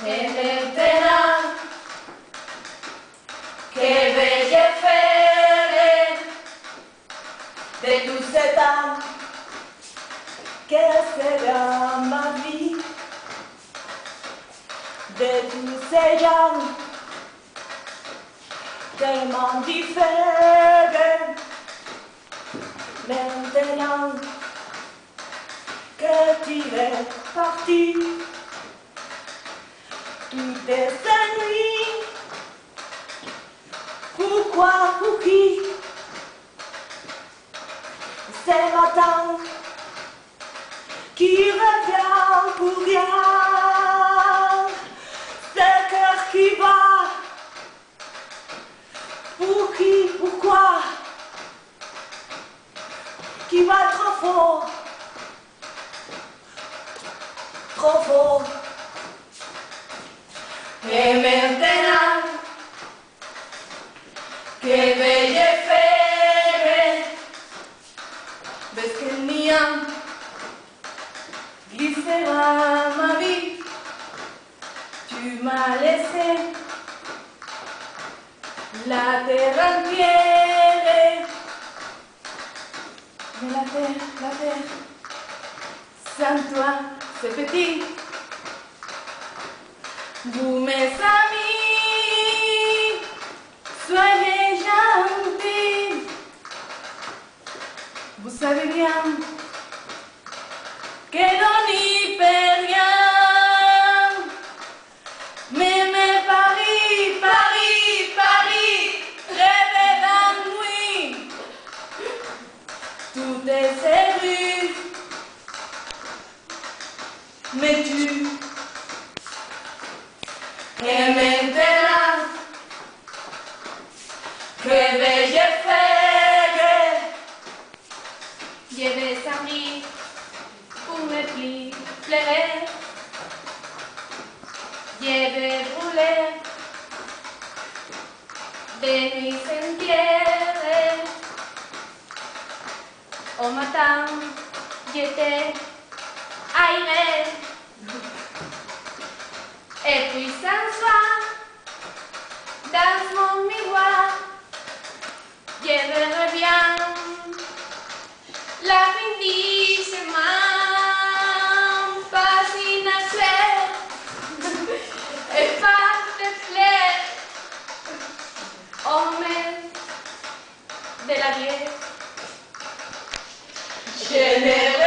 Kemer dena Keve jefere De duzeta Kera sera ma vie De tous ces gens Tellement différents Maintenant Que tu es parti. desenho aí com o qual corri sem matar que radial cordial se carregar por qui, pourquoi qui va trop fort? Trop fort. Et maintenant, que vais-je faire mien glissera ma vie. Tu m'as laissé la terre entière. Mais la terre, la terre, sans toi, c'est petit. Vous savez bien que l'on n'y. Mais, mais Paris, Paris, Paris, rêve d'ennui. Toutes ces rues, mais tu lleve roulé de mi sentiere o matan yete aime et puissance dans mon lleve bien la fin Can